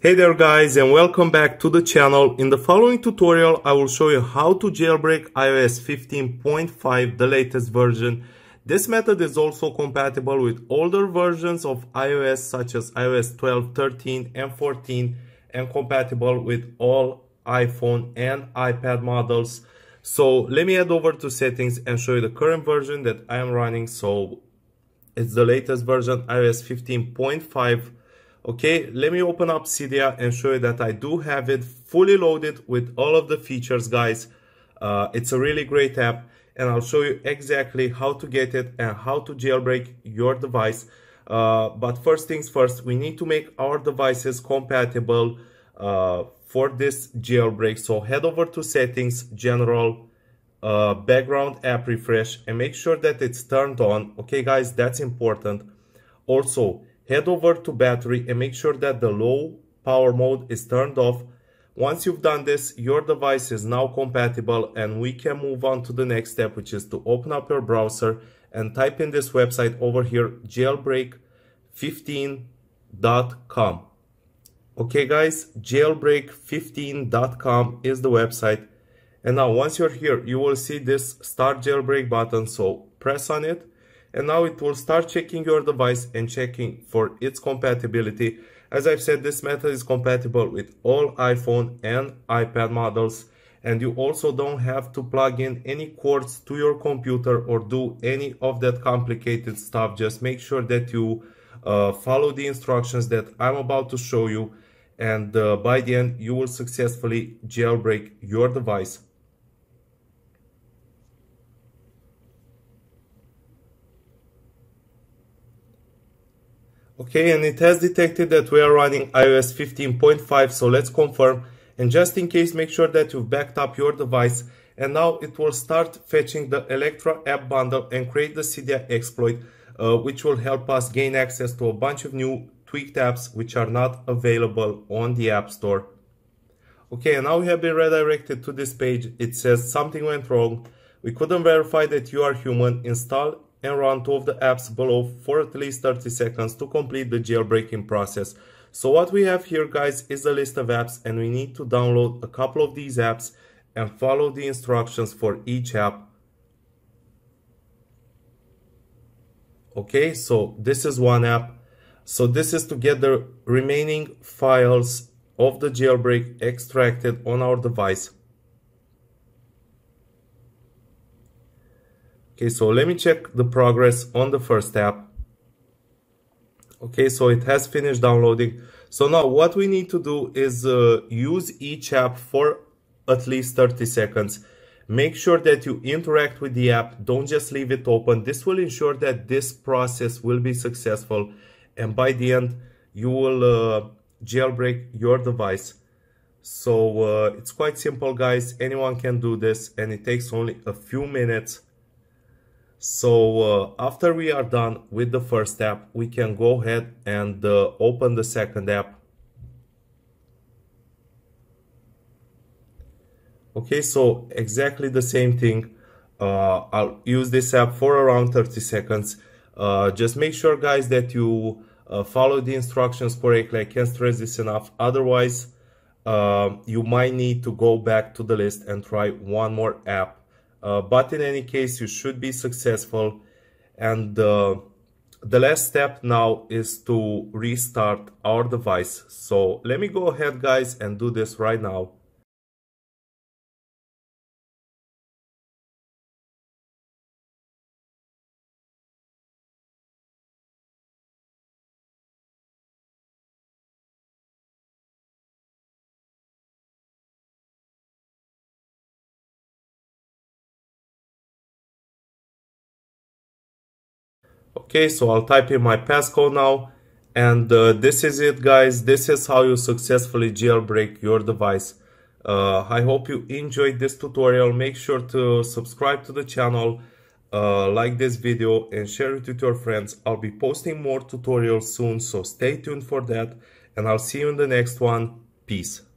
Hey there guys and welcome back to the channel. In the following tutorial I will show you how to jailbreak iOS 15.5 the latest version. This method is also compatible with older versions of iOS such as iOS 12, 13 and 14 and compatible with all iPhone and iPad models. So let me head over to settings and show you the current version that I am running. So it's the latest version iOS 15.5 Okay, let me open up Cydia and show you that I do have it fully loaded with all of the features, guys. Uh, it's a really great app and I'll show you exactly how to get it and how to jailbreak your device. Uh, but first things first, we need to make our devices compatible uh, for this jailbreak. So head over to settings, general, uh, background app refresh and make sure that it's turned on. Okay guys, that's important. Also, head over to battery and make sure that the low power mode is turned off. Once you've done this, your device is now compatible and we can move on to the next step, which is to open up your browser and type in this website over here, jailbreak15.com. Okay guys, jailbreak15.com is the website. And now once you're here, you will see this start jailbreak button. So press on it and now it will start checking your device and checking for its compatibility. As I've said, this method is compatible with all iPhone and iPad models and you also don't have to plug in any cords to your computer or do any of that complicated stuff. Just make sure that you uh, follow the instructions that I'm about to show you and uh, by the end you will successfully jailbreak your device. Okay, and it has detected that we are running iOS 15.5, so let's confirm. And just in case, make sure that you've backed up your device. And now it will start fetching the Electra app bundle and create the Cydia exploit, uh, which will help us gain access to a bunch of new tweaked apps which are not available on the App Store. Okay, and now we have been redirected to this page. It says something went wrong. We couldn't verify that you are human. Install and run two of the apps below for at least 30 seconds to complete the jailbreaking process. So what we have here guys is a list of apps and we need to download a couple of these apps and follow the instructions for each app. Okay, so this is one app. So this is to get the remaining files of the jailbreak extracted on our device. Okay, so let me check the progress on the first app. Okay, so it has finished downloading. So now what we need to do is uh, use each app for at least 30 seconds. Make sure that you interact with the app. Don't just leave it open. This will ensure that this process will be successful. And by the end, you will uh, jailbreak your device. So uh, it's quite simple, guys. Anyone can do this and it takes only a few minutes so uh, after we are done with the first app, we can go ahead and uh, open the second app. Okay, so exactly the same thing. Uh, I'll use this app for around 30 seconds. Uh, just make sure guys that you uh, follow the instructions correctly. I can't stress this enough. Otherwise, uh, you might need to go back to the list and try one more app uh, but in any case, you should be successful. And uh, the last step now is to restart our device. So let me go ahead, guys, and do this right now. Okay, so I'll type in my passcode now. And uh, this is it, guys. This is how you successfully jailbreak your device. Uh, I hope you enjoyed this tutorial. Make sure to subscribe to the channel, uh, like this video and share it with your friends. I'll be posting more tutorials soon, so stay tuned for that. And I'll see you in the next one. Peace.